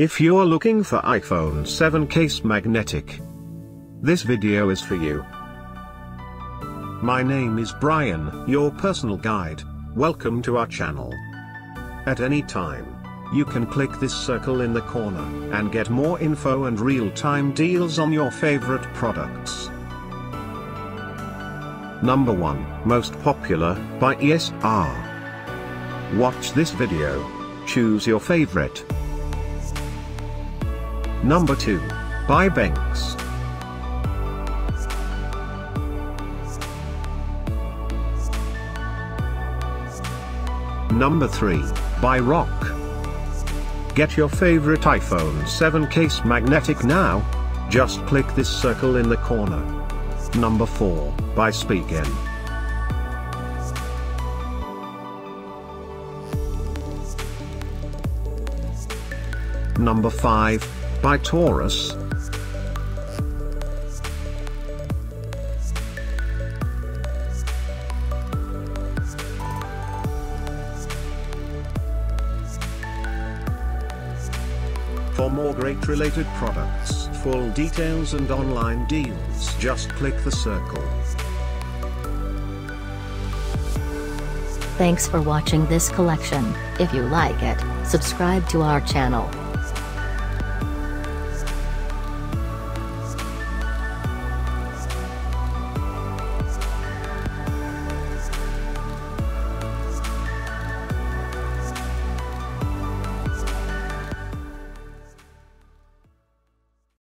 If you're looking for iPhone 7 case magnetic, this video is for you. My name is Brian, your personal guide. Welcome to our channel. At any time, you can click this circle in the corner and get more info and real-time deals on your favorite products. Number 1, Most Popular, by ESR. Watch this video. Choose your favorite. Number 2. By Benks. Number 3. By Rock. Get your favorite iPhone 7 case magnetic now. Just click this circle in the corner. Number 4. By Spigen. Number 5. By Taurus. For more great related products, full details and online deals, just click the circle. Thanks for watching this collection. If you like it, subscribe to our channel.